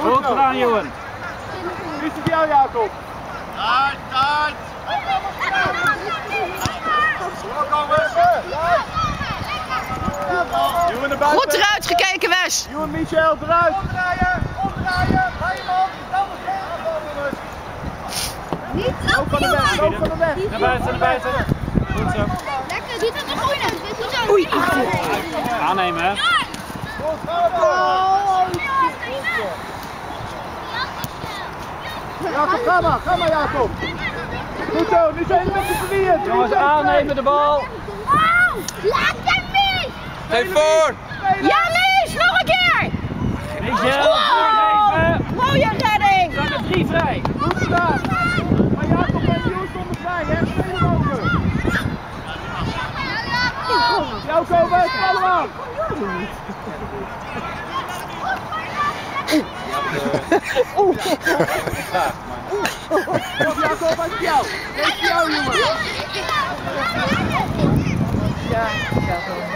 Goed gedaan, Johan. Nu is het jou, Jacob. Uit, uit! Naar buiten. Goed eruit gekeken, Wes. Johan Michel eruit. Omdraaien, omdraaien! Ga je man, dan Loop van de weg, loop van de weg. Naar buiten, naar buiten. Goed zo. Lekker, dit is een goeie. Dit is een Oei. Aannemen, hè. Jacob, ga maar, ga maar Jacob. Goed zo, nu zijn we met z'n drieën. Drie Jongens, aannemen de bal. Lekker, Mies! Geef voor! Ja, Lies, nog een keer. Michel, voorgeven. Mooie redding. Er drie vrij. Goed gedaan. Maar Jacob en Johan stonden vrij, hè? Spelen mogen. Jou komen, allemaal. Viajou pra Piau! Vem Piauí, mano! Já, já, já.